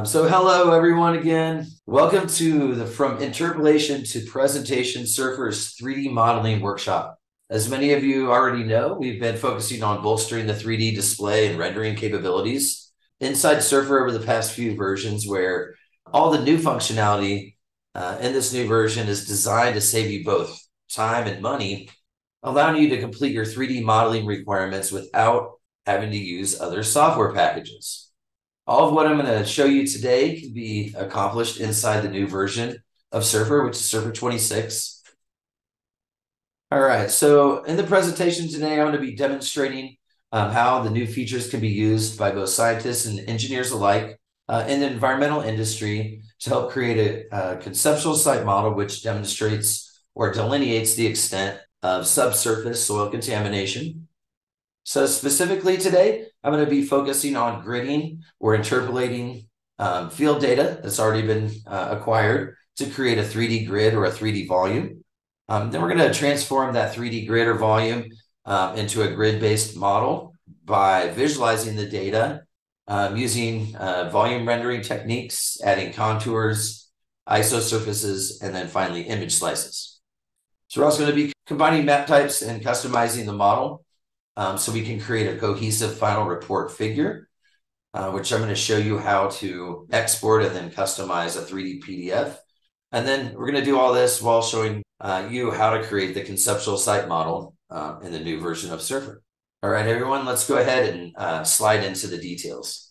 Um, so, hello everyone again. Welcome to the From Interpolation to Presentation Surfer's 3D Modeling Workshop. As many of you already know, we've been focusing on bolstering the 3D display and rendering capabilities inside Surfer over the past few versions, where all the new functionality uh, in this new version is designed to save you both time and money, allowing you to complete your 3D modeling requirements without having to use other software packages. All of what I'm going to show you today can be accomplished inside the new version of Surfer, which is Surfer 26. All right, so in the presentation today, I'm going to be demonstrating um, how the new features can be used by both scientists and engineers alike uh, in the environmental industry to help create a, a conceptual site model which demonstrates or delineates the extent of subsurface soil contamination so specifically today, I'm going to be focusing on gridding or interpolating um, field data that's already been uh, acquired to create a 3D grid or a 3D volume. Um, then we're going to transform that 3D grid or volume um, into a grid-based model by visualizing the data um, using uh, volume rendering techniques, adding contours, ISO surfaces, and then finally image slices. So we're also going to be combining map types and customizing the model um, so we can create a cohesive final report figure, uh, which I'm going to show you how to export and then customize a 3D PDF. And then we're going to do all this while showing uh, you how to create the conceptual site model uh, in the new version of Surfer. All right, everyone, let's go ahead and uh, slide into the details.